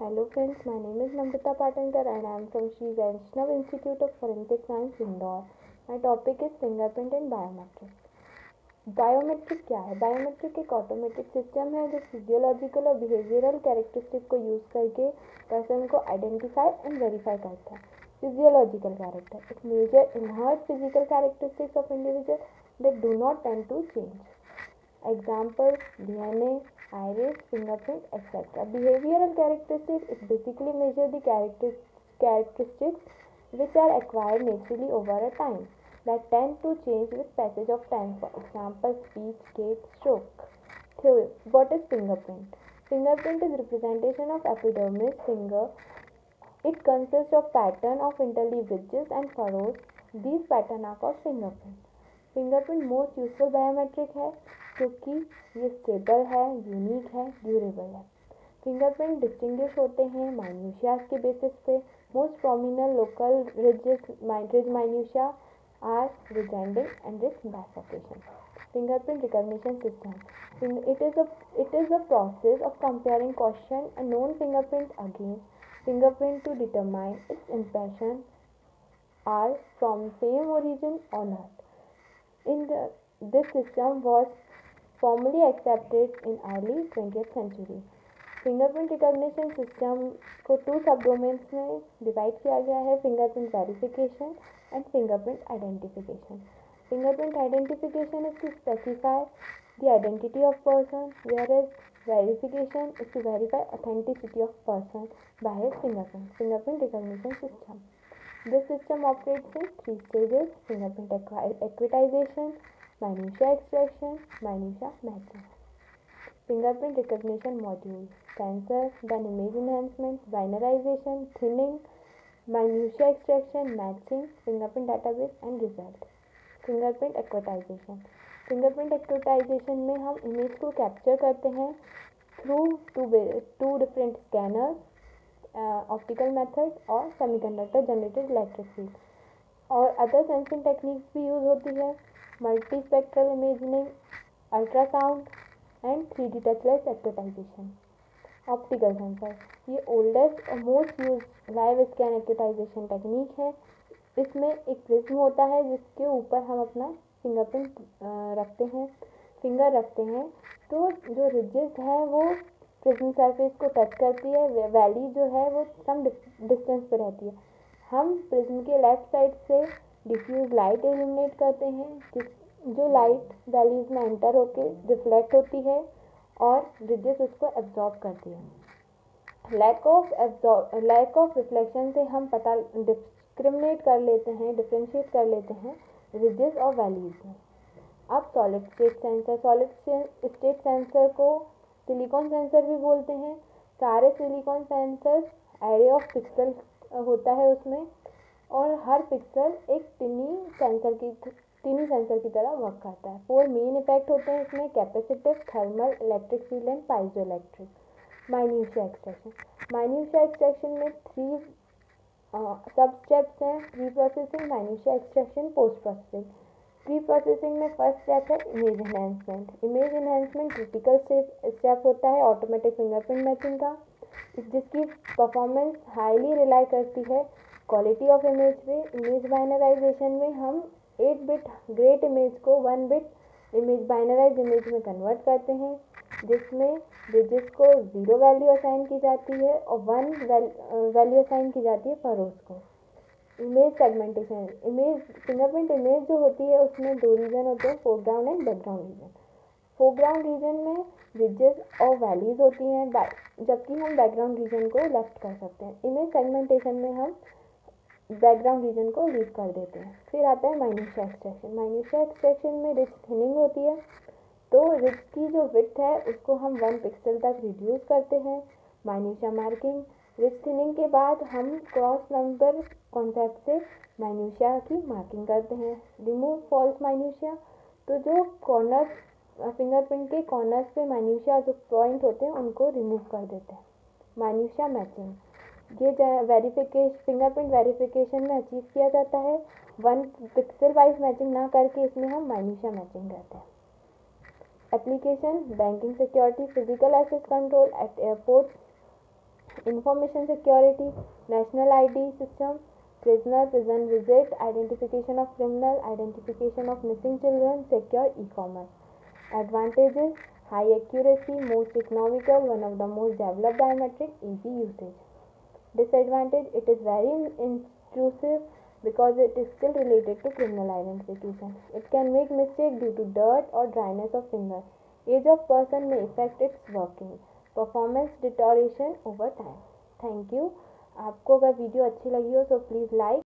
Hello friends, my name is Namrita Patankar and I am from Sri Vaishnav Institute of Forensic Science, Indore. My topic is fingerprint and biometric. Biometric क्या है biometric एक automatic system है जो physiological और behavioural characteristic को use करके person को identify and verify करता है physiological character it measure inherent physical characteristics of individual that do not tend to change example DNA iris, fingerprint, etc. Behavioral characteristics is basically measure the character, characteristics which are acquired naturally over a time that tend to change with passage of time. For example, speech, gait, stroke. Theory. What is fingerprint? Fingerprint is representation of epidermis finger. It consists of pattern of interleaved ridges and furrows. These pattern are called fingerprint. Fingerprint most useful biometric है, क्योंकि ये stable है unique है durable है। Fingerprint distinct होते हैं माइन्यूशियाज के basis पे। Most prominent local ridges my ridge minutiae are ridge ending and risk bifurcation fingerprint recognition system it is a it is a process of comparing question a known fingerprint again fingerprint to determine its impression are from same origin on earth in the this system was formally accepted in early 20th century. Fingerprint recognition system को two सब domains में divide किया गया है fingerprint verification and fingerprint identification fingerprint identification is to specify the identity of person where is verification is to verify authenticity of person by his fingerprint fingerprint recognition system this system operates in three stages fingerprint acquitization minutia extraction, minutia matching. Fingerprint recognition module, sensor, then image enhancement, binarization, thinning, minutia extraction, matching, fingerprint database and result. Fingerprint acquisition fingerprint acquisition में हम image को capture करते हैं through two two different scanner optical method और semiconductor generated electric field और other sensing techniques भी use होती है multispectral imaging, ultrasound and 3D touchless acquisition optical sensor ये ओल्डेस्ट और most use live scan acquisition technique है। इसमें एक प्रिज्म होता है जिसके ऊपर हम अपना फिंगरप्रिंट रखते हैं फिंगर रखते हैं। तो जो रिजेस है वो प्रिज्म सरफेस को टच करती है वैली जो है वो सम डिस्टेंस पर रहती है। हम प्रिज्म के लेफ़्ट साइड से डिफ्यूज लाइट एलिमिनेट करते हैं जो लाइट वैलीज में एंटर होकर रिफ्लेक्ट होती है और रिजेस उसको एब्जॉर्ब करती है। Lack of absorb lack of reflection से हम पता डिस्क्रिमिनेट कर लेते हैं डिफ्रेंशिएट कर लेते हैं रिजेस और वैलीज में। अब solid state sensor solid state sensor को सिलिकॉन सेंसर भी बोलते हैं। सारे silicon sensor array of pixel होता है उसमें। और हर पिक्सल एक टिनी सेंसर की टिनी सेंसर की तरह वर्क करता है। फोर मेन इफ़ेक्ट होते हैं इसमें capacitive thermal electric field and piezo electric minutiae extraction minutiae extraction में थ्री सब स्टेप्स हैं pre processing minutiae extraction post processing pre processing में फ़र्स्ट स्टेप है image enhancement image enhancement critical step होता है automatic fingerprint matching का, जिसकी performance highly rely करती है क्वालिटी ऑफ़ इमेज पे. इमेज बाइनराइजेशन में हम एट बिट ग्रेट इमेज को one bit image binarize image में कन्वर्ट करते हैं, जिसमें डिजिट्स को ज़ीरो वैल्यू असाइन की जाती है और वन वैल्यू असाइन की जाती है फरोज को image segmentation image fingerprint image जो होती है, उसमें दो रीजन होते हैं foreground and background region foreground region में रिजेस और वैल्यूज़ होती हैं जबकि हम बैकग्राउंड रीजन को लेफ़्ट कर सकते हैं. इमेज सेगमेंटेशन में हम बैकग्राउंड रीजन को लीव कर देते हैं. फिर आता है माइन्यूशिया एक्सट्रैक्शन माइन्यूशिया एक्सट्रैक्शन में रिच थिनिंग होती है तो रिच की जो विथ है, उसको हम वन पिक्सल तक रिड्यूस करते हैं. माइन्यूशिया मार्किंग रिच थिनिंग के बाद हम क्रॉस नंबर कॉन्सेप्ट से माइन्यूशिया की मार्किंग करते हैं। रिमूव फॉल्स माइन्यूशिया तो जो कॉर्नर फिंगरप्रिंट के कॉर्नर्स पे माइन्यूशिया जो पॉइंट होते हैं, उनको रिमूव कर देते हैं। माइन्यूशिया मैचिंग ये वेरिफिकेशन फिंगरप्रिंट वेरिफिकेशन में अचीव किया जाता है। वन पिक्सल वाइज मैचिंग ना करके इसमें हम माइन्यूशिया मैचिंग करते हैं। Application banking security physical access control at airport information security, national ID system, prisoner prison visit, identification of criminal, identification of missing children, secure e-commerce. Advantages high accuracy, most economical, one of the most developed biometric, easy usage. Disadvantage it is very intrusive because it is still related to criminal identification. It can make mistake due to dirt or dryness of finger. Age of person may affect its working. Performance deterioration over time thank you आपको अगर video अच्छी लगी हो तो please like